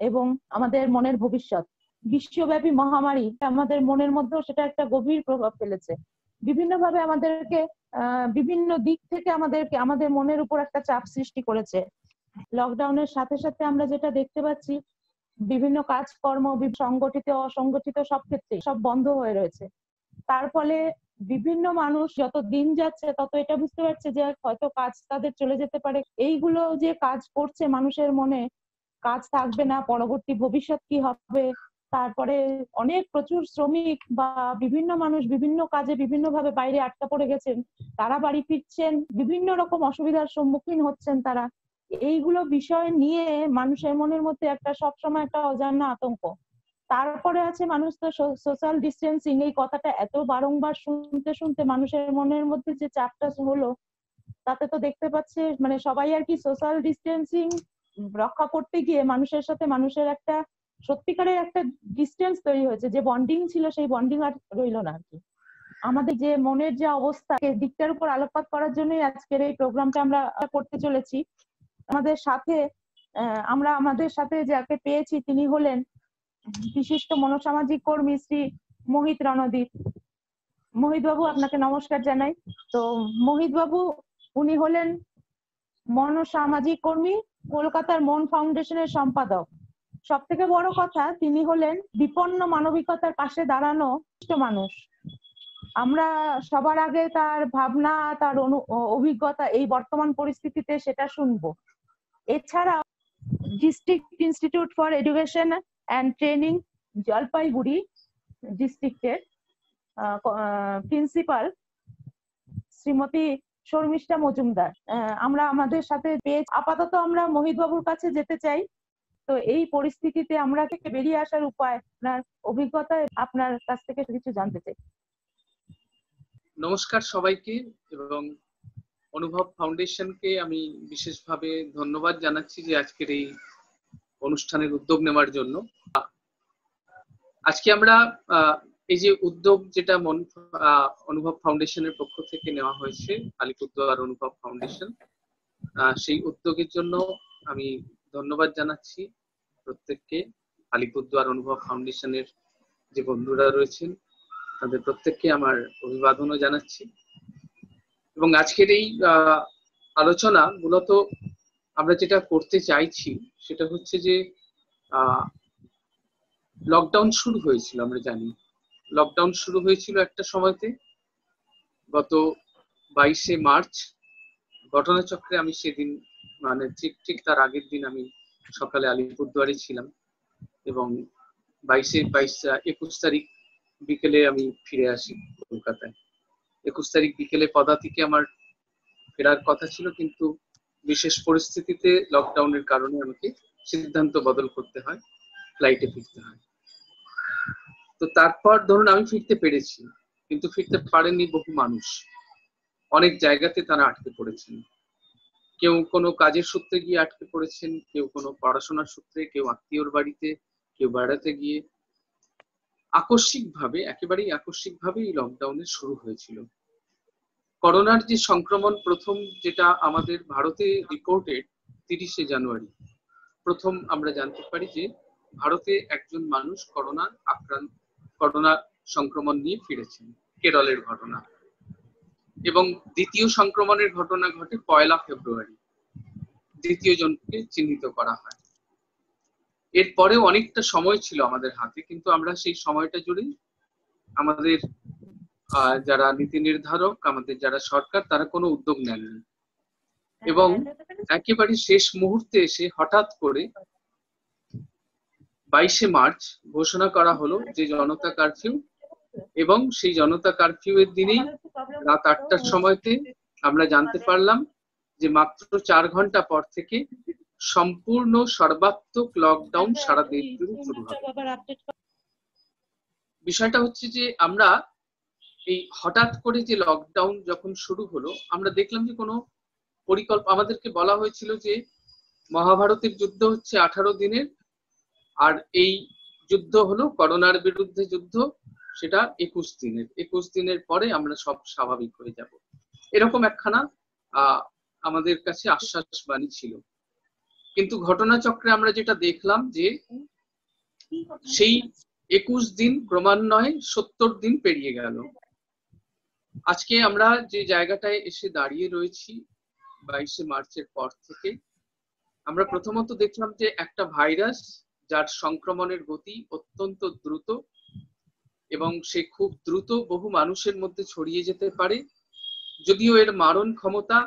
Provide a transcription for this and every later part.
এবং আমাদের মনের ভবিষ্যৎ। বিশ্বব্যাপী মহামারী আমাদের মনের মধ্যেও সেটা একটা গভীর প্রভাব ফেলেছে। বিভিন্নভাবে আমাদেরকে বিভিন্ন দিক থেকে আমাদেরকে, আমাদের মনের উপর একটা চাপ সৃষ্টি করেছে। লকডাউনের সাথে সাথে আমরা যেটা দেখতে পাচ্ছি, বিভিন্ন কাজকর্ম সংগঠিত, অসংগঠিত সব ক্ষেত্রে সব বন্ধ হয়ে রয়েছে। তার ফলে বিভিন্ন মানুষ যত দিন যাচ্ছে, তত এটা বুঝতে পারছে যে হয়তো কাজ তাদের চলে যেতে পারে। এইগুলো যে কাজ করছে মানুষের মনে কাজ থাকবে না, পরবর্তী ভবিষ্যৎ কি হবে? তারপরে অনেক প্রচুর শ্রমিক বা বিভিন্ন মানুষ বিভিন্ন কাজে বিভিন্ন ভাবে বাইরে আটকা পড়ে গেছেন, তারা বাড়ি ফিরছেন, বিভিন্ন রকম অসুবিধার সম্মুখীন হচ্ছেন তারা। এইগুলো বিষয় নিয়ে মানুষের মনের মধ্যে একটা সবসময় একটা অজানা আতঙ্ক। তারপরে আছে মানুষ তো সোশ্যাল ডিস্টেন্সিং এই কথাটা এত বারংবার শুনতে শুনতে মানুষের মনের মধ্যে যে চাপটা হলো তাতে তো দেখতে পাচ্ছে মানে সবাই আর কি সোশ্যাল ডিস্টেন্সিং রক্ষা করতে গিয়ে মানুষের সাথে মানুষের একটা, সত্যিকারের একটা ডিস্টেন্স তৈরি হয়েছে, যে বন্ডিং ছিল সেই বন্ডিং আর রইল না আর কি আমাদের যে মনের যে অবস্থা দিকটার উপর আলোকপাত করার জন্যই আজকের এই প্রোগ্রামটা আমরা করতে চলেছি। আমাদের সাথে আমরা আমাদের সাথে যাকে পেয়েছি তিনি হলেন বিশিষ্ট মনোসামাজিক কর্মী শ্রী মোহিত রণদীপ। মোহিত বাবু আপনাকে নমস্কার জানাই। তো মোহিত বাবু উনি হলেন মনোসামাজিক কর্মী কলকাতার মন ফাউন্ডেশনের সম্পাদক। সব থেকে বড় কথা, তিনি হলেন বিপন্ন মানবিকতার পাশে দাঁড়ানো মানুষ। আমরা সবার আগে তার ভাবনা, তার অভিজ্ঞতা এই বর্তমান পরিস্থিতিতে সেটা শুনব। এছাড়া district institute for education and training Jalpaiguri ডিস্ট্রিক্টের প্রিন্সিপাল শ্রীমতী শর্মিষ্ঠা মজুমদার। আমরা আমাদের সাথে পেয়ে আপাতত আমরা মোহিত বাবুর কাছে যেতে চাই। তো এই পরিস্থিতিতে আমরা থেকে বেরিয়ে আসার উপায়, আপনার অভিজ্ঞতা, আপনার কাছ থেকে কিছু জানতে চাই। নমস্কার সবাইকে এবং অনুভব ফাউন্ডেশনকে আমি বিশেষভাবে ধন্যবাদ জানাচ্ছি যে আজকের এই অনুষ্ঠানের উদ্যোগ নেওয়ার জন্য। আজকে আমরা এই যে উদ্যোগ যেটা মন অনুভব ফাউন্ডেশনের পক্ষ থেকে নেওয়া হয়েছে, আলিপুরদুয়ার অনুভব ফাউন্ডেশন সেই উদ্যোগের জন্য আমি ধন্যবাদ জানাচ্ছি প্রত্যেককে। আলিপুরদুয়ার অনুভব ফাউন্ডেশনের যে বন্ধুরা রয়েছেন, তাদের প্রত্যেককে আমার অভিবাদনও জানাচ্ছি। এবং আজকের এই আলোচনা মূলত আমরা যেটা করতে চাইছি, সেটা হচ্ছে যে লকডাউন শুরু হয়েছিল, আমরা জানি। লকডাউন শুরু হয়েছিল একটা সময়তে। গত বাইশে মার্চ, ঘটনাচক্রে আমি সেদিন মানে ঠিক ঠিক তার আগের দিন আমি সকালে আলিপুরদুয়ারে ছিলাম এবং বাইশে, বাইশ, একুশ তারিখ বিকেলে আমি ফিরে আসি কলকাতায়। একুশ তারিখ বিকেলে পদাতিকে আমার ফেরার কথা ছিল, কিন্তু বিশেষ পরিস্থিতিতে লকডাউনের কারণে আমাকে সিদ্ধান্ত বদল করতে হয় ফ্লাইটে ফিরতে হয়। তো তারপর ধরুন আমি ফিরতে পেরেছি, কিন্তু ফিরতে পারেননি বহু মানুষ। অনেক জায়গাতে তারা আটকে পড়েছেন। কেউ কোনো কাজের সূত্রে গিয়ে আটকে পড়েছেন, কেউ কোনো পড়াশোনার সূত্রে, কেউ আত্মীয়র বাড়িতে, কেউ বেড়াতে গিয়ে। আকস্মিক ভাবে একেবারেই আকস্মিক ভাবে এই লকডাউনের শুরু হয়েছিল। করোনার যে সংক্রমণ প্রথম যেটা আমাদের ভারতে রিপোর্টেড তিরিশে জানুয়ারি, প্রথম আমরা জানতে পারি যে ভারতে একজন মানুষ করোনা আক্রান্ত করোনা সংক্রমণ নিয়ে ফিরেছেন কেরলের ঘটনা। এবং দ্বিতীয় সংক্রমণের ঘটনা ঘটে পয়লা ফেব্রুয়ারি দ্বিতীয় জনকে চিহ্নিত করা হয়। এরপরেও অনেকটা সময় ছিল আমাদের হাতে কিন্তু আমরা সেই সময়টা জুড়ে আমাদের যারা নীতি নির্ধারক আমাদের যারা সরকার তারা কোনো উদ্যোগ নেননি। এবং একেবারে শেষ মুহূর্তে এসে হঠাৎ করে বাইশে মার্চ ঘোষণা করা হলো যে জনতা কারফিউ এবং সেই জনতা কারফিউ এর দিনেই রাত আটটার সময়তে আমরা জানতে পারলাম যে মাত্র চার ঘণ্টা পর থেকে সম্পূর্ণ সর্বাত্মক লকডাউন সারা দেশ জুড়ে শুরু হবে। বিষয়টা হচ্ছে যে আমরা এই হঠাৎ করে যে লকডাউন যখন শুরু হলো, আমরা দেখলাম যে কোনো পরিকল্প, আমাদেরকে বলা হয়েছিল যে মহাভারতের যুদ্ধ হচ্ছে আঠারো দিনের আর এই যুদ্ধ হলো করোনার বিরুদ্ধে যুদ্ধ, সেটা একুশ দিনের। একুশ দিনের পরে আমরা সব স্বাভাবিক হয়ে যাব। এরকম একখানা আমাদের কাছে আশ্বাস বাণী ছিল। কিন্তু ঘটনাচক্রে আমরা যেটা দেখলাম যে সেই একুশ দিন ক্রমান্বয়ে সত্তর দিন পেরিয়ে গেল। আজকে আমরা যে জায়গাটায় এসে দাঁড়িয়ে রয়েছি বাইশে মার্চের পর থেকে, আমরা প্রথমত দেখলাম যে একটা ভাইরাস যার সংক্রমণের গতি অত্যন্ত দ্রুত এবং সে খুব দ্রুত বহু মানুষের মধ্যে ছড়িয়ে যেতে পারে। যদিও এর মারণ ক্ষমতা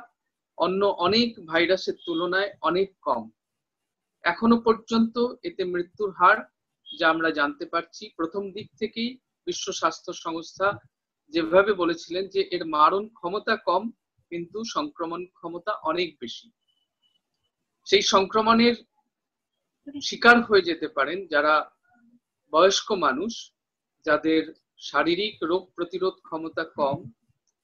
অন্য অনেক ভাইরাসের তুলনায় অনেক কম। এখনও পর্যন্ত এতে মৃত্যুর হার, যা আমরা জানতে পারছি, প্রথম দিক থেকেই বিশ্ব স্বাস্থ্য সংস্থা যেভাবে বলেছিলেন যে এর মারণ ক্ষমতা কম, কিন্তু সংক্রমণ ক্ষমতা অনেক বেশি। সেই সংক্রমণের শিকার হয়ে যেতে পারেন যারা বয়স্ক মানুষ, যাদের শারীরিক রোগ প্রতিরোধ ক্ষমতা কম,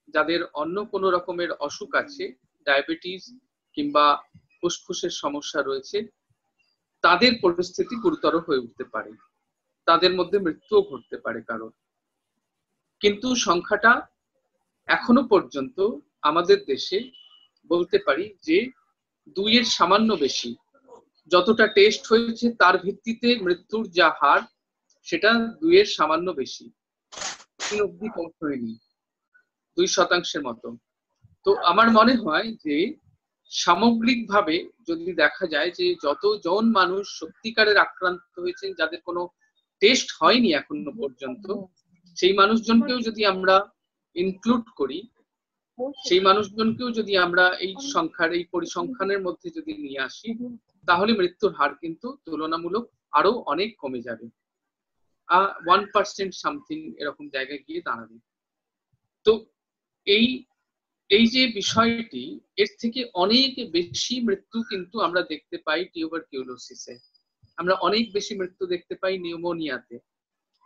যাদের অন্য কোনো রকমের অসুখ আছে, ডায়াবেটিস কিংবা ফুসফুসের সমস্যা রয়েছে, তাদের পরিস্থিতি গুরুতর হয়ে উঠতে পারে। তাদের মধ্যে মৃত্যুও ঘটতে পারে কারণ। কিন্তু সংখ্যাটা এখনও পর্যন্ত আমাদের দেশে বলতে পারি যে দুইয়ের সামান্য বেশি যতটা টেস্ট হয়েছে তার ভিত্তিতে মৃত্যুর যা হার, সেটা দুইয়ের সামান্য বেশি। অব্দি পৌঁছয়নি দুই শতাংশের মতো। তো আমার মনে হয় যে সামগ্রিকভাবে যদি দেখা যায় যে যতজন মানুষ সত্যিকারের আক্রান্ত হয়েছেন, যাদের কোনো টেস্ট হয়নি এখনও পর্যন্ত, সেই মানুষজনকেও যদি আমরা ইনক্লুড করি, সেই মানুষজনকেও যদি আমরা এই সংখ্যার, এই পরিসংখ্যানের মধ্যে যদি নিয়ে আসি তাহলে মৃত্যুর হার কিন্তু তুলনামূলক আরও অনেক কমে যাবে। ওয়ান পার্সেন্ট সামথিং এরকম জায়গায় গিয়ে দাঁড়াবে। তো এই এই যে বিষয়টি এর থেকে অনেক বেশি মৃত্যু কিন্তু আমরা দেখতে পাই টিউবার কিউলোসিসে আমরা অনেক বেশি মৃত্যু দেখতে পাই নিউমোনিয়াতে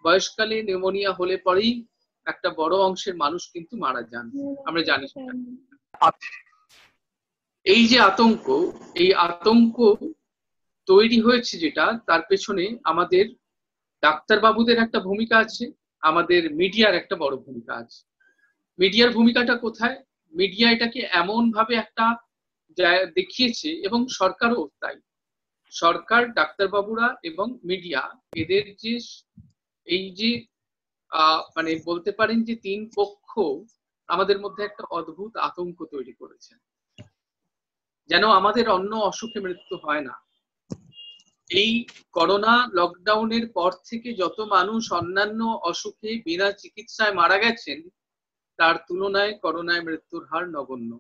বয়সকালে নিউমোনিয়া হলে পরেই একটা বড় অংশের মানুষ কিন্তু মারা যান। আমরা জানি এই যে আতঙ্ক, এই আতঙ্ক তৈরি হয়েছে যেটা, তার পেছনে আমাদের ডাক্তার বাবুদের একটা ভূমিকা আছে, আমাদের মিডিয়ার একটা বড় ভূমিকা আছে। মিডিয়ার ভূমিকাটা কোথায়? মিডিয়া এটাকে এমন ভাবে একটা দেখিয়েছে এবং সরকারও তাই। সরকার, ডাক্তারবাবুরা এবং মিডিয়া এদের যে এই যে মানে বলতে পারেন যে তিন পক্ষ আমাদের মধ্যে একটা অদ্ভুত আতঙ্ক তৈরি করেছে। যেন আমাদের অন্য অসুখে মৃত্যু হয় না। এই করোনা লকডাউনের পর থেকে যত মানুষ অন্যান্য অসুখে বিনা চিকিৎসায় মারা গেছেন, তার তুলনায় করোনায় মৃত্যুর হার নগণ্য।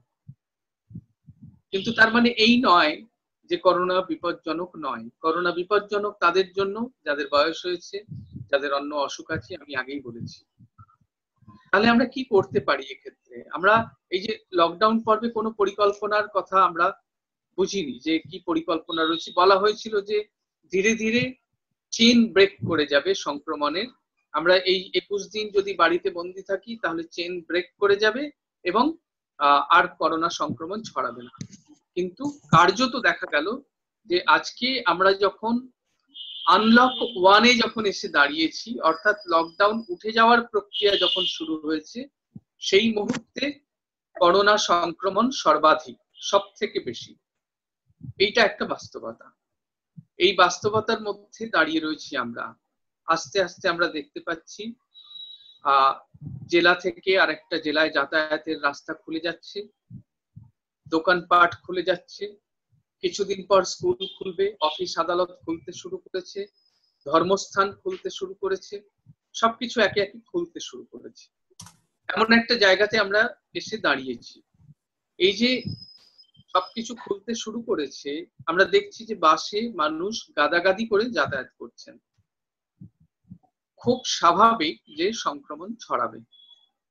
কিন্তু তার মানে এই নয় যে করোনা বিপজ্জনক নয়। করোনা বিপজ্জনক তাদের জন্য, যাদের বয়স হয়েছে, যাদের অন্য অসুখ আছে, আমি আগেই বলেছি। তাহলে আমরা কি করতে পারি এক্ষেত্রে? আমরা এই যে লকডাউন পর্বে কোনো পরিকল্পনার কথা আমরা বুঝিনি, যে কি পরিকল্পনা রয়েছে। বলা হয়েছিল যে ধীরে ধীরে চেন ব্রেক করে যাবে সংক্রমণের। আমরা এই একুশ দিন যদি বাড়িতে বন্দি থাকি, তাহলে চেন ব্রেক করে যাবে এবং আর করোনা সংক্রমণ ছড়াবে না। কিন্তু কার্যত দেখা গেল যে আজকে আমরা যখন আনলক ওয়ানে যখন এসে দাঁড়িয়েছি, অর্থাৎ লকডাউন উঠে যাওয়ার প্রক্রিয়া যখন শুরু হয়েছে, সেই মুহূর্তে করোনা সংক্রমণ সর্বাধিক সব থেকে বেশি। এইটা একটা বাস্তবতা। এই বাস্তবতার মধ্যে দাঁড়িয়ে রয়েছি আমরা। আস্তে আস্তে আমরা দেখতে পাচ্ছি জেলা থেকে আরেকটা জেলায় যাতায়াতের রাস্তা খুলে যাচ্ছে, দোকানপাট খুলে যাচ্ছে কিছুদিন পর স্কুল খুলবে, অফিস আদালত খুলতে শুরু করেছে, ধর্মস্থান খুলতে শুরু করেছে, সবকিছু একে একে খুলতে শুরু করেছে। এমন একটা জায়গাতে আমরা এসে দাঁড়িয়েছি। এই যে সবকিছু খুলতে শুরু করেছে, আমরা দেখছি যে বাসে মানুষ গাদাগাদি করে যাতায়াত করছেন। খুব স্বাভাবিক যে সংক্রমণ ছড়াবে,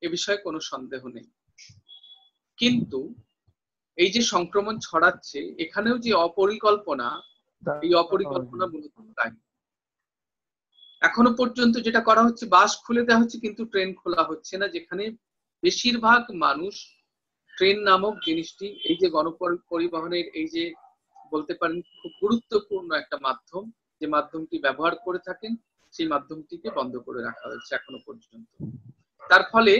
এ বিষয়ে কোনো সন্দেহ নেই। কিন্তু এই যে সংক্রমণ ছড়াচ্ছে এখানেও যে অপরিকল্পনা এই অপরিকল্পনা মূলত তাই। এখনও পর্যন্ত যেটা করা হচ্ছে বাস খুলে দেওয়া হচ্ছে কিন্তু ট্রেন খোলা হচ্ছে না যেখানে বেশিরভাগ মানুষ ট্রেন নামক জিনিসটি এই যে গণপরিবহনের এই যে বলতে পারেন খুব গুরুত্বপূর্ণ একটা মাধ্যম যে মাধ্যমটি ব্যবহার করে থাকেন সেই মাধ্যমটিকে বন্ধ করে রাখা হয়েছে এখনও পর্যন্ত। তার ফলে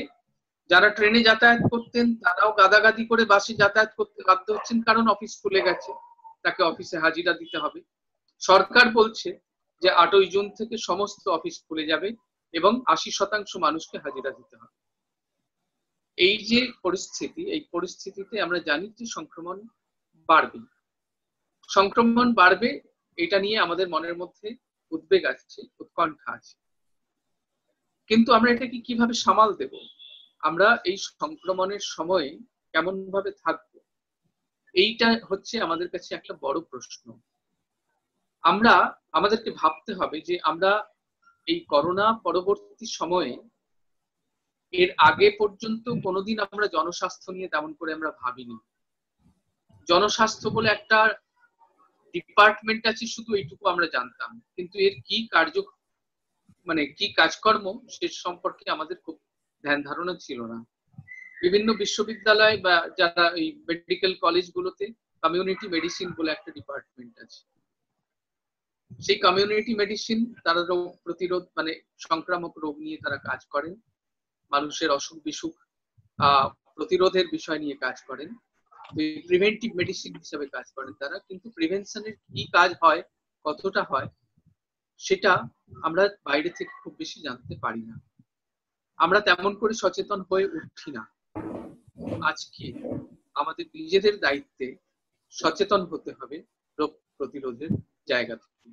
যারা ট্রেনে যাতায়াত করতেন, তারাও গাদাগাদি করে বাসে যাতায়াত করতে বাধ্য হচ্ছেন কারণ অফিস খুলে গেছে। তাকে অফিসে হাজিরা দিতে হবে। সরকার বলছে যে আটই জুন থেকে সমস্ত অফিস খুলে যাবে এবং আশি শতাংশ মানুষকে হাজিরা দিতে হবে। এই যে পরিস্থিতি, এই পরিস্থিতিতে আমরা জানি যে সংক্রমণ বাড়বে। সংক্রমণ বাড়বে, এটা নিয়ে আমাদের মনের মধ্যে উদ্বেগ আছে উৎকণ্ঠা আছে। কিন্তু আমরা এটাকে কীভাবে সামাল দেব? আমরা এই সংক্রমণের সময় কেমন ভাবে থাকব? এইটা হচ্ছে আমাদের কাছে একটা বড় প্রশ্ন। আমরা, আমাদেরকে ভাবতে হবে যে আমরা এই করোনা পরবর্তী সময়ে এর আগে পর্যন্ত কোনোদিন আমরা জনস্বাস্থ্য নিয়ে তেমন করে আমরা ভাবিনি। জনস্বাস্থ্য বলে একটা ডিপার্টমেন্ট আছে, শুধু এইটুকু আমরা জানতাম। কিন্তু এর কি কার্য মানে কি কাজকর্ম, সে সম্পর্কে আমাদের খুব ধ্যান ধারণা ছিল না। বিভিন্ন বিশ্ববিদ্যালয় বা যারা এই মেডিকেল কলেজগুলোতে কমিউনিটি মেডিসিন বলে একটা ডিপার্টমেন্ট আছে। সেই কমিউনিটি মেডিসিন তারা রোগ প্রতিরোধ মানে সংক্রামক রোগ নিয়ে তারা কাজ করেন। মানুষের অসুখ বিসুখ প্রতিরোধের বিষয় নিয়ে কাজ করেন। প্রিভেন্টিভ মেডিসিন হিসেবে কাজ করেন তারা। কিন্তু প্রিভেনশনের কি কাজ হয়, কতটা হয়, সেটা আমরা বাইরে থেকে খুব বেশি জানতে পারি না। আমরা তেমন করে সচেতন হয়ে উঠি না। আজকে আমাদের নিজেদের দায়িত্বে সচেতন হতে হবে রোগ প্রতিরোধের জায়গা থেকে।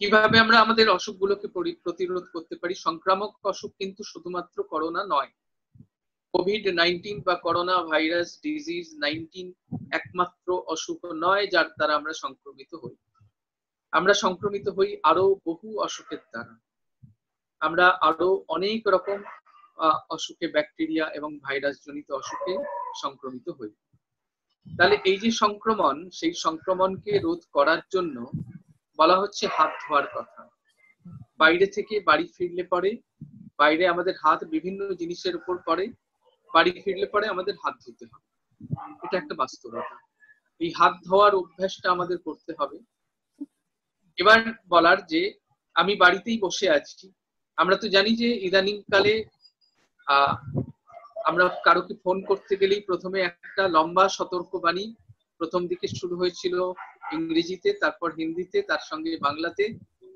কীভাবে আমরা আমাদের অসুখগুলোকে প্রতিরোধ করতে পারি? সংক্রামক অসুখ কিন্তু শুধুমাত্র করোনা নয়। কোভিড নাইন্টিন বা করোনা ভাইরাস ডিজিজ নাইনটিন একমাত্র অসুখ নয় যার দ্বারা আমরা সংক্রমিত হই। আমরা সংক্রমিত হই আরও বহু অসুখের দ্বারা। আমরা আরও অনেক রকম অসুখে ব্যাকটেরিয়া এবং ভাইরাস জনিত অসুখে সংক্রমিত হই। তাহলে এই যে সংক্রমণ, সেই সংক্রমণকে রোধ করার জন্য বলা হচ্ছে হাত ধোয়ার কথা। বাইরে থেকে বাড়ি ফিরলে পরে, বাইরে আমাদের হাত বিভিন্ন জিনিসের উপর পড়ে, বাড়ি ফিরলে পরে আমাদের হাত ধুতে হবে। এটা একটা বাস্তবতা। এই হাত ধোয়ার অভ্যাসটা আমাদের করতে হবে। এবার বলার যে, আমি বাড়িতেই বসে আছি। আমরা তো জানি যে ইদানিং কালে আমরা কারোকে ফোন করতে গেলেই প্রথমে একটা লম্বা সতর্কবাণী প্রথম দিকে শুরু হয়েছিল ইংরেজিতে, তারপর হিন্দিতে, তার সঙ্গে বাংলাতে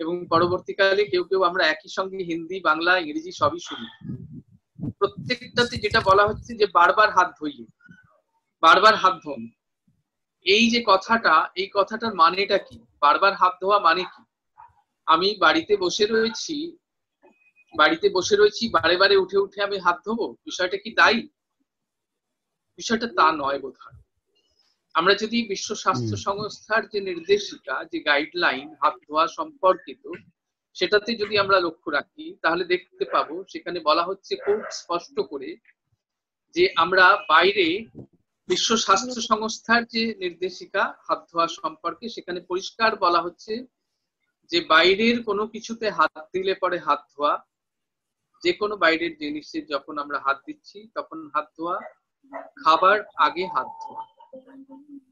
এবং পরবর্তীকালে কেউ কেউ আমরা একই সঙ্গে হিন্দি, বাংলা, ইংরেজি সবই শুনি। প্রত্যেকটাতে যেটা বলা হচ্ছে যে বারবার হাত ধুইয়ে, বারবার হাত ধোন। এই যে কথাটা, এই কথাটার মানেটা কি? বারবার হাত ধোয়া মানে কি? আমি বাড়িতে বসে রয়েছি বাড়িতে বসে রয়েছি বারে বারে উঠে উঠে আমি হাত ধোবো? বিষয়টা কি তাই বিষয়টা তা নয় বোধ আমরা যদি বিশ্ব স্বাস্থ্য সংস্থার যে নির্দেশিকা যে গাইডলাইন হাত ধোয়া সম্পর্কিত সেটাতে যদি আমরা লক্ষ্য রাখি তাহলে দেখতে পাবো সেখানে বলা হচ্ছে খুব স্পষ্ট করে যে আমরা বাইরে বিশ্ব স্বাস্থ্য সংস্থার যে নির্দেশিকা হাত ধোয়া সম্পর্কে সেখানে পরিষ্কার বলা হচ্ছে যে বাইরের কোনো কিছুতে হাত দিলে পরে হাত ধোয়া যে কোনো বাইরের জিনিসে যখন আমরা হাত দিচ্ছি, তখন হাত ধোয়া, খাবার আগে হাত ধোয়া।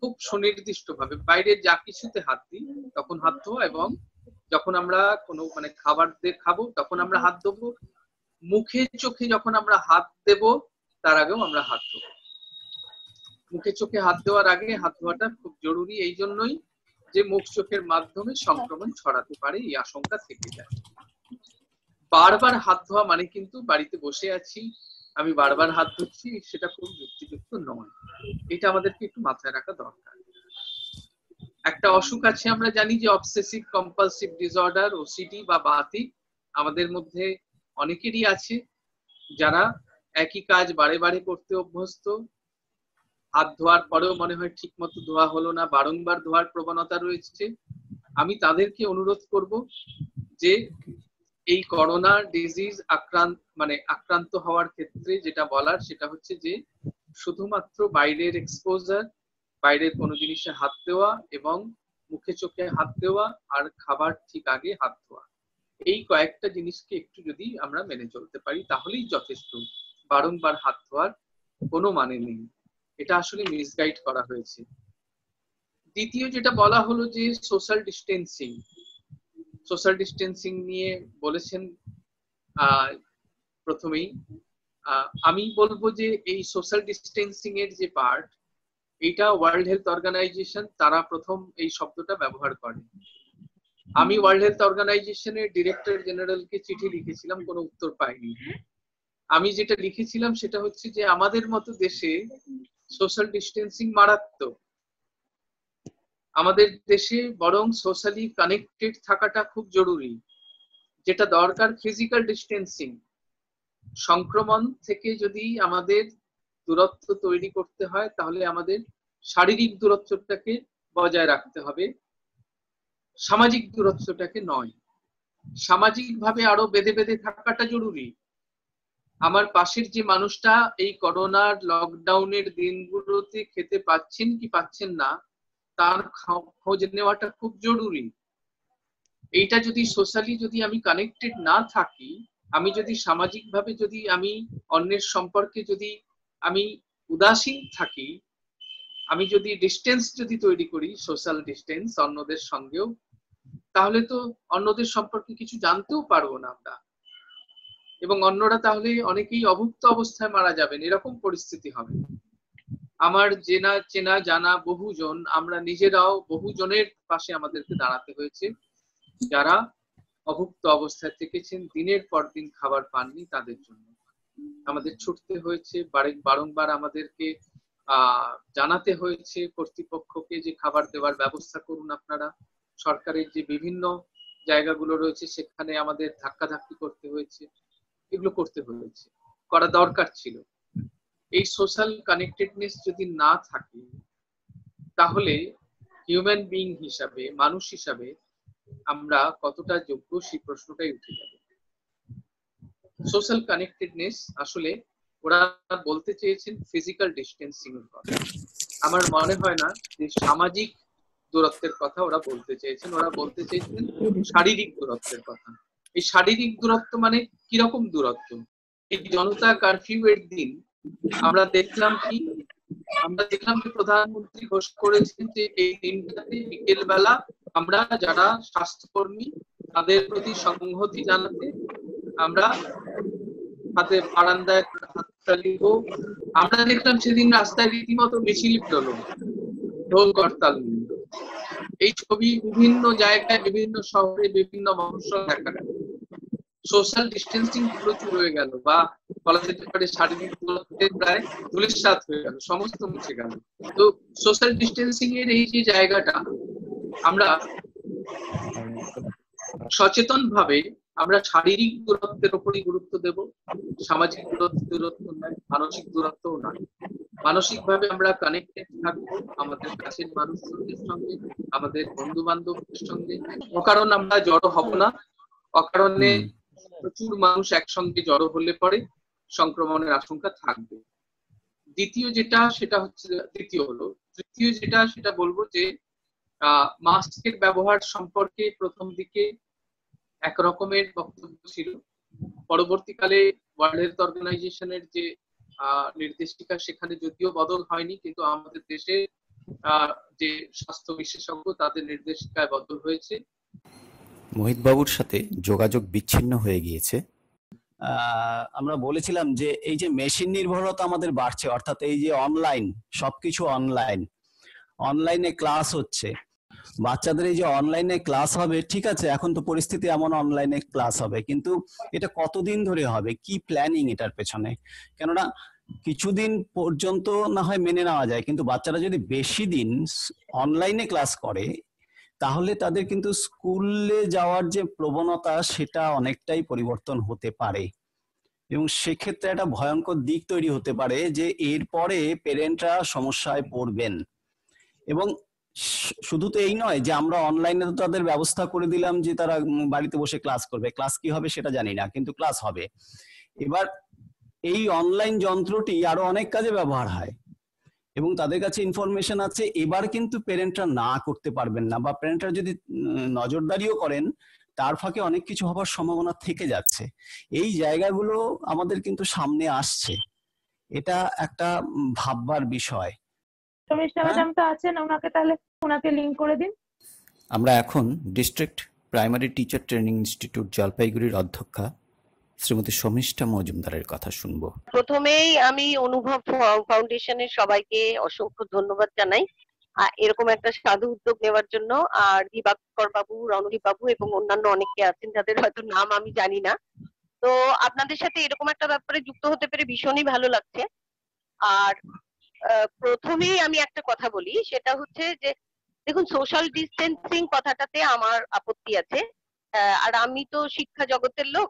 খুব সুনির্দিষ্ট ভাবে বাইরের যা কিছুতে হাত দিই, তখন হাত ধোয়া এবং যখন আমরা কোনো মানে খাবার দিয়ে খাব, তখন আমরা হাত ধোবো। মুখে চোখে যখন আমরা হাত দেব, তার আগেও আমরা হাত ধোবো। মুখে চোখে হাত দেওয়ার আগে হাত ধোয়াটা খুব জরুরি। এই জন্যই যে মুখ চোখের মাধ্যমে সংক্রমণ ছড়াতে পারে, এই আশঙ্কা থেকে যায়। বারবার হাত ধোয়া মানে কিন্তু বাড়িতে বসে আছি, আমি বারবার হাত ধুচ্ছি, সেটা খুব যুক্তিযুক্ত নয়। এটা আমাদেরকে একটু মাথায় রাখা দরকার। একটা অসুখ আছে আমরা জানি যে অবসেসিভ কম্পালসিভ ডিসঅর্ডার ওসিডি বা বাতি আমাদের মধ্যে অনেকেরই আছে, যারা একই কাজ বারে বারে করতে অভ্যস্ত। হাত ধোয়ার পরেও মনে হয় ঠিক মতো ধোয়া হলো না, বারংবার ধোয়ার প্রবণতা রয়েছে। আমি তাদেরকে অনুরোধ করব যে এই করোনা ডিজিজ আক্রান্ত মানে আক্রান্ত হওয়ার ক্ষেত্রে যেটা বলার সেটা হচ্ছে যে, শুধুমাত্র বাইরের এক্সপোজার বাইরের কোনো জিনিসে হাত দেওয়া এবং মুখে চোখে হাত দেওয়া আর খাবার ঠিক আগে হাত ধোয়া। এই কয়েকটা জিনিসকে একটু যদি আমরা মেনে চলতে পারি, তাহলেই যথেষ্ট। বারংবার হাত ধোয়ার কোনো মানে নেই। এটা আসলে মিসগাইড করা হয়েছে। দ্বিতীয় যেটা বলা হলো যে সোশ্যাল ডিস্টেন্সিং সোশ্যাল ডিস্টেন্সিং নিয়ে বলেছেন প্রথমেই। আমি বলব যে এই সোশ্যাল ডিস্টেন্সিং এর যে পার্ট এটা ওয়ার্ল্ড হেলথ অর্গানাইজেশন তারা প্রথম এই শব্দটা ব্যবহার করে আমি ওয়ার্ল্ড হেলথ অর্গানাইজেশনের ডিরেক্টর জেনারেলকে চিঠি লিখেছিলাম, কোনো উত্তর পাইনি। আমি যেটা লিখেছিলাম সেটা হচ্ছে যে আমাদের মতো দেশে সোশ্যাল ডিস্টেন্সিং মারাত্মক। আমাদের দেশে বরং সোশ্যালি কানেক্টেড থাকাটা খুব জরুরি, যেটা দরকার ফিজিক্যাল ডিস্টেন্সিং সংক্রমণ থেকে যদি আমাদের দূরত্ব তৈরি করতে হয়, তাহলে আমাদের শারীরিক দূরত্বটাকে বজায় রাখতে হবে। সামাজিক দূরত্বটাকে নয়। সামাজিকভাবে আরও বেঁধে বেঁধে থাকাটা জরুরি। আমার পাশের যে মানুষটা এই করোনার লকডাউনের দিনগুলোতে খেতে পাচ্ছেন কি পাচ্ছেন না তার খোঁজ নেওয়াটা খুব জরুরি। এইটা যদি সোশ্যালি যদি আমি কানেক্টেড না থাকি, আমি যদি সামাজিকভাবে যদি আমি অন্যের সম্পর্কে যদি আমি উদাসীন থাকি, আমি যদি ডিস্টেন্স যদি তৈরি করি সোশ্যাল ডিস্টেন্স অন্যদের সঙ্গেও, তাহলে তো অন্যদের সম্পর্কে কিছু জানতেও পারব না আমরা। এবং অন্যরা তাহলে অনেকেই অভুক্ত অবস্থায় মারা যাবেন, এরকম পরিস্থিতি হবে। আমার জেনা চেনা, জানা বহুজন, আমরা নিজেরাও বহুজনের পাশে আমাদেরকে দাঁড়াতে হয়েছে। যারা অভুক্ত অবস্থায় থেকেছেন, দিনের পর দিন খাবার পাননি তাদের জন্য। আমাদের ছুটতে হয়েছে বারংবার আমাদেরকে জানাতে হয়েছে কর্তৃপক্ষকে যে খাবার দেওয়ার ব্যবস্থা করুন আপনারা। সরকারের যে বিভিন্ন জায়গাগুলো রয়েছে, সেখানে আমাদের ধাক্কাধাক্কি করতে হয়েছে। এগুলো করতে হয়েছে। করা দরকার ছিল। এই সোশ্যাল কানেক্টেডনেস যদি না থাকে, তাহলে হিউম্যান বিং হিসাবে, মানুষ হিসাবে আমরা কতটা যোগ্য সেই প্রশ্নটাই উঠে যাবে। সোশ্যাল কানেক্টেডনেস আসলে ওরা বলতে চেয়েছেন ফিজিক্যাল ডিস্টেন্সিং এর কথা। আমার মনে হয় না যে সামাজিক দূরত্বের কথা ওরা বলতে চেয়েছেন, ওরা বলতে চেয়েছেন শারীরিক দূরত্বের কথা। এই শারীরিক দূরত্ব মানে কীরকম দূরত্ব? এই জনতা কারফিউ এর দিন আমরা দেখলাম কি? আমরা দেখলাম যে প্রধানমন্ত্রী ঘোষণা করেছেন যে এই দিনটাতে বিকেল বেলা আমরা যারা স্বাস্থ্যকর্মী, তাদের প্রতি সংহতি জানাতে আমরা হাতে বারান্দায় হাততালি হোক আমরা দেখলাম সেদিন রাস্তায় রীতিমতো মিছিল বেরোলো। ঢোল করতাল। এই ছবি বিভিন্ন জায়গায়, বিভিন্ন শহরে বিভিন্ন মানুষ দেখা গেল সোশ্যাল ডিস্টেন্সিং প্রচুর হয়ে গেল বা বলা যেতে পারে শারীরিক দূরত্বের প্রায় ধুলিসাত হয়ে গেল, সমস্ত মুছে গেল। তো সোশ্যাল ডিস্টেন্সিং এর এই যে জায়গাটা, আমরা সচেতন ভাবে আমরা শারীরিক দূরত্বের উপরই গুরুত্ব দেব। সামাজিক দূরত্ব দূরত্ব নয়, মানসিক দূরত্বও নয়। মানসিক ভাবে আমরা কানেক্টেড থাকব আমাদের কাছের মানুষদের সঙ্গে, আমাদের বন্ধু বান্ধবদের সঙ্গে। অকারণ আমরা জড়ো হব না। অকারণে প্রচুর মানুষ একসঙ্গে জড়ো হলে পরে সংক্রমণের আশঙ্কা থাকবে। দ্বিতীয় যেটা, সেটা হচ্ছে, দ্বিতীয় হলো, তৃতীয় যেটা, সেটা বলব যে মাস্কের ব্যবহার সম্পর্কে প্রথম দিকে এক রকমের বক্তব্য ছিল। পরবর্তীকালে ওয়ার্ল্ড হেলথ অর্গানাইজেশনের যে নির্দেশিকা, সেখানে যদিও বদল হয়নি, কিন্তু আমাদের দেশে যে স্বাস্থ্য বিশেষজ্ঞ, তাদের নির্দেশিকায় বদল হয়েছে। মোহিত বাবুর সাথে যোগাযোগ বিচ্ছিন্ন হয়ে গিয়েছে। আমরা বলেছিলাম যে এই যে মেশিন নির্ভরতা আমাদের বাড়ছে, অর্থাৎ এই যে অনলাইন সবকিছু অনলাইন অনলাইনে ক্লাস হচ্ছে। বাচ্চাদের এই যে অনলাইনে ক্লাস হবে, ঠিক আছে, এখন তো পরিস্থিতি এমন অনলাইনে ক্লাস হবে, কিন্তু এটা কতদিন ধরে হবে? কি প্ল্যানিং এটার পেছনে? কেননা কিছুদিন পর্যন্ত না হয় মেনে নেওয়া যায়, কিন্তু বাচ্চারা যদি বেশি দিন অনলাইনে ক্লাস করে তাহলে তাদের কিন্তু স্কুলে যাওয়ার যে প্রবণতা, সেটা অনেকটাই পরিবর্তন হতে পারে। এবং সেক্ষেত্রে একটা ভয়ঙ্কর দিক তৈরি হতে পারে যে, এরপরে পেরেন্টরা সমস্যায় পড়বেন। এবং শুধু তো এই নয় যে, আমরা অনলাইনে তো তাদের ব্যবস্থা করে দিলাম যে, তারা বাড়িতে বসে ক্লাস করবে। ক্লাস কি হবে সেটা জানি না, কিন্তু ক্লাস হবে। এবার এই অনলাইন যন্ত্রটি আরও অনেক কাজে ব্যবহার হয়। এবং তাদের কাছে ইনফরমেশন আছে এবার কিন্তু পেরেন্টরা না করতে পারবেন না বা পেরেন্টরা যদি নজরদারিও করেন তার ফাঁকে অনেক কিছু হবার সম্ভাবনা থেকে যাচ্ছে। এই জায়গাগুলো আমাদের কিন্তু সামনে আসছে। এটা একটা ভাববার বিষয়। আছেন ওনাকে তাহলে ওনাকে লিংক করে দিন। আমরা এখন district primary teacher training institute জলপাইগুড়ির অধ্যক্ষা শ্রীমতী শর্মিষ্ঠা মজুমদারের কথা শুনব। প্রথমেই আমি অনুভব ফাউন্ডেশনের সবাইকে অসংখ্য ধন্যবাদ জানাই। এরকম একটা সাধু উদ্যোগ নেওয়ার জন্য আর দিবাকর বাবু, রণদীপ বাবু এবং অন্যান্য অনেকে আছেন যাদের হয়তো নাম আমি জানি না। তো আপনাদের সাথে এরকম একটা ব্যাপারে যুক্ত হতে পেরে ভীষণই ভালো লাগছে। আর প্রথমেই আমি একটা কথা বলি, সেটা হচ্ছে যে দেখুন সোশ্যাল ডিস্টেন্সিং কথাটাতে আমার আপত্তি আছে। আর আমি তো শিক্ষা জগতের লোক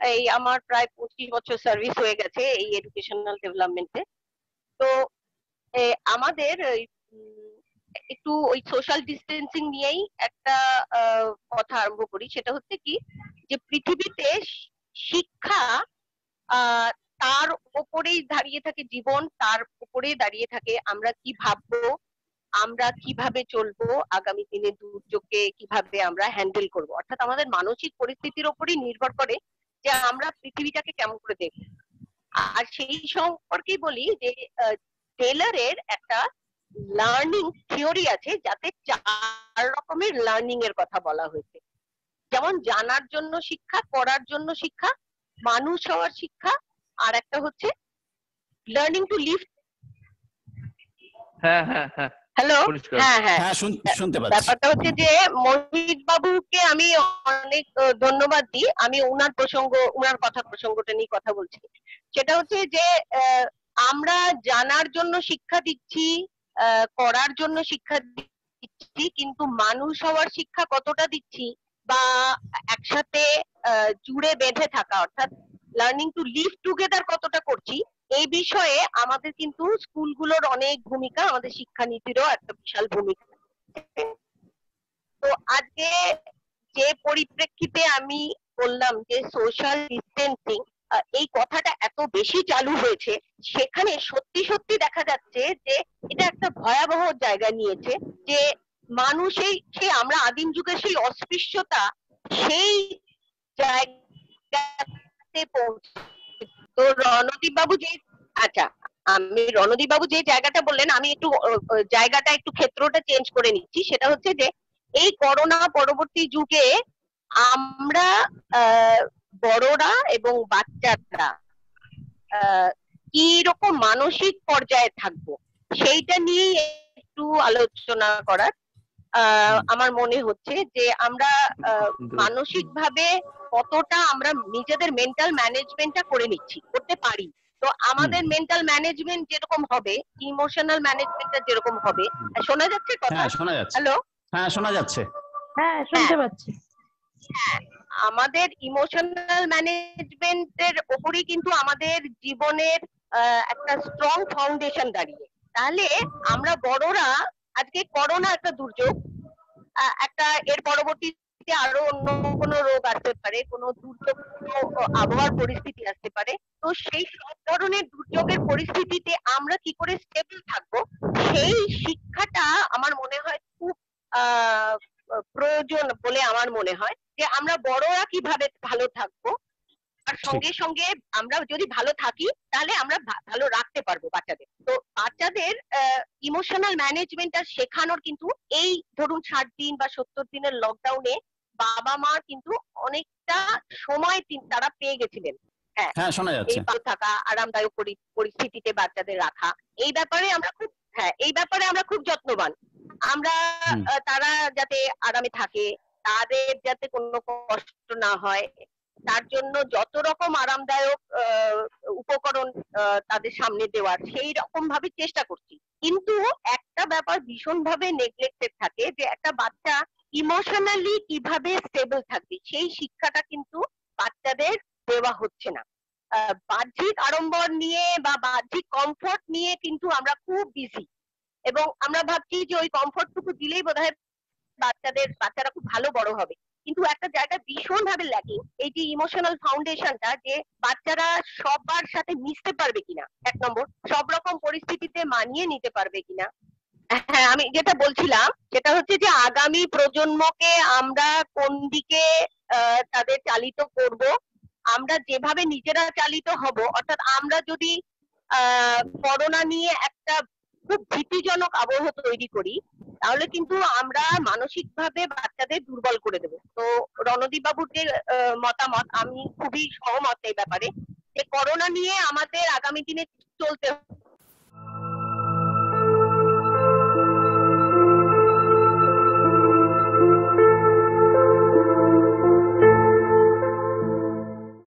এই আমার প্রায় পঁচিশ বছর সার্ভিস হয়ে গেছে এই এডুকেশনাল ডেভেলপমেন্টে তো আমাদের একটু ওই সোশ্যাল ডিস্টেন্সিং নিয়েই একটা কথা আরম্ভ করি। সেটা হচ্ছে কি, যে পৃথিবীতে শিক্ষা তার উপরেই দাঁড়িয়ে থাকে জীবন, তার উপরেই দাঁড়িয়ে থাকে আমরা কি ভাববো, আমরা কীভাবে চলবো, আগামী দিনে দুর্যোগকে কীভাবে আমরা হ্যান্ডেল করব। অর্থাৎ আমাদের মানসিক পরিস্থিতির উপরই নির্ভর করে যে আমরা পৃথিবীটাকে কেমন করে দেখব? আর সেই সম্পর্কেই বলি যে টেলারের একটা লার্নিং থিওরি আছে, যাতে চার রকমের লার্নিং এর কথা বলা হয়েছে। যেমন জানার জন্য শিক্ষা করার জন্য শিক্ষা, মানুষ হওয়ার শিক্ষা, আর একটা হচ্ছে লার্নিং টু লিভ হ্যাঁ হ্যাঁ হ্যাঁ। হ্যালো হ্যাঁ হ্যাঁ। হ্যাঁ শুনতে পাচ্ছি। ব্যাপারটা হচ্ছে যে মোহিত বাবুকে আমি অনেক ধন্যবাদ দিই। আমি উনার প্রসঙ্গ উনার কথা প্রসঙ্গটা নিয়ে কথা বলছি। সেটা হচ্ছে যে আহ, আমরা জানার জন্য শিক্ষা দিচ্ছি আহ, করার জন্য শিক্ষা দিচ্ছি কিন্তু মানুষ হওয়ার শিক্ষা কতটা দিচ্ছি বা একসাথে আহ, জুড়ে বেঁধে থাকা অর্থাৎ লার্নিং টু লিভ টুগেদার কতটা করছি এই বিষয়ে আমাদের কিন্তু স্কুলগুলোর অনেক ভূমিকা, আমাদের শিক্ষানীতিরও একটা বিশাল ভূমিকা তো আজকে যে পরিপ্রেক্ষিতে আমি বললাম যে সোশ্যাল ডিস্টেন্সিং এই কথাটা এত বেশি চালু হয়েছে, সেখানে সত্যি সত্যি দেখা যাচ্ছে যে এটা একটা ভয়াবহ জায়গা নিয়েছে যে মানুষেই সেই আমরা আদিম যুগের সেই অস্পৃশ্যতা সেই জায়গাতে পৌঁছে তো রণদীপ বাবু যে আচ্ছা আমি রণদীপ বাবু যে জায়গাটা বললেন, আমি একটু জায়গাটা একটু ক্ষেত্রটা চেঞ্জ করে নিচ্ছি। সেটা হচ্ছে যে, এই করোনা পরবর্তী যুগে আমরা বড়রা এবং বাচ্চারা কি রকম মানসিক পর্যায়ে থাকব, সেইটা নিয়েই একটু আলোচনা করার আমার মনে হচ্ছে যে আমরা আহ, মানসিক ভাবে কতটা আমরা নিজেদের মেন্টাল ম্যানেজমেন্টটা করে নিচ্ছি করতে পারি। তো আমাদের মেন্টাল ম্যানেজমেন্ট যেরকম হবে ইমোশনাল ম্যানেজমেন্টটা যেরকম হবে শোনা যাচ্ছে কথা? হ্যাঁ শোনা যাচ্ছে। হ্যালো? হ্যাঁ শোনা যাচ্ছে। হ্যাঁ শুনতে পাচ্ছি। আমাদের ইমোশনাল ম্যানেজমেন্টের ওপরই কিন্তু আমাদের জীবনের আহ, একটা স্ট্রং ফাউন্ডেশন দাঁড়িয়ে। তাহলে আমরা বড়রা আজকে করোনা একটা দুর্যোগ একটা এর পরবর্তীতে আরও অন্য কোনো রোগ আসতে পারে, কোনো দুর্যোগ আবহাওয়ার পরিস্থিতি আসতে পারে। তো সেই সব ধরনের দুর্যোগের পরিস্থিতিতে আমরা কি করে স্টেবল থাকব, সেই শিক্ষাটা আমার মনে হয় খুব প্রয়োজন বলে আমার মনে হয় যে আমরা বড়রা কীভাবে ভালো থাকব আর সঙ্গে সঙ্গে আমরা যদি ভালো থাকি তাহলে আমরা ভালো রাখতে পারব বাচ্চাদের। তো বাচ্চাদের ইমোশনাল ম্যানেজমেন্টটা শেখানোর কিন্তু এই ধরুন ষাট দিন বা সত্তর দিনের লকডাউনে বাবা মা কিন্তু অনেকটা সময় তারা পেয়ে গেছিলেন। হ্যাঁ শোনা যাচ্ছে। ভালো থাকা আরামদায়ক পরিস্থিতিতে বাচ্চাদের রাখা। এই ব্যাপারে আমরা খুব হ্যাঁ এই ব্যাপারে আমরা খুব যত্নবান। আমরা তারা যাতে আরামে থাকে তাদের যাতে কোনো কষ্ট না হয় তার জন্য যত রকম আরামদায়ক উপকরণ তাদের সামনে দেওয়ার, সেই রকম ভাবে চেষ্টা করছি। কিন্তু একটা ব্যাপার ভীষণ ভাবে নেগলেক্টেড থাকে যে একটা বাচ্চা ইমোশনালি কীভাবে স্টেবল থাকবে, সেই শিক্ষাটা কিন্তু বাচ্চাদের দেওয়া হচ্ছে না। বাহ্যিক আড়ম্বর নিয়ে বা বাহ্যিক কমফোর্ট নিয়ে কিন্তু আমরা খুব বিজি এবং আমরা ভাবছি যে ওই কমফোর্টটুকু দিলেই বোধহয় বাচ্চাদের, বাচ্চারা খুব ভালো বড় হবে। কিন্তু একটা জায়গা ভীষণ ভাবে ল্যাকিং এই যে ইমোশনাল ফাউন্ডেশনটা যে বাচ্চারা সবার সাথে মিশতে পারবে কিনা, এক নম্বর, সব রকম পরিস্থিতিতে মানিয়ে নিতে পারবে কিনা। হ্যাঁ আমি যেটা বলছিলাম, সেটা হচ্ছে যে আগামী প্রজন্মকে আমরা কোন দিকে তাদের চালিত করব, আমরা যেভাবে নিজেরা চালিত হব, অর্থাৎ আমরা যদি করোনা নিয়ে একটা খুব ভীতিজনক আবহ তৈরি করি তাহলে কিন্তু আমরা মানসিকভাবে বাচ্চাদের দুর্বল করে দেবো। তো রণদীপ বাবুর যে মতামত, আমি খুবই সহমত এই ব্যাপারে যে, করোনা নিয়ে আমাদের আগামী দিনে চলতে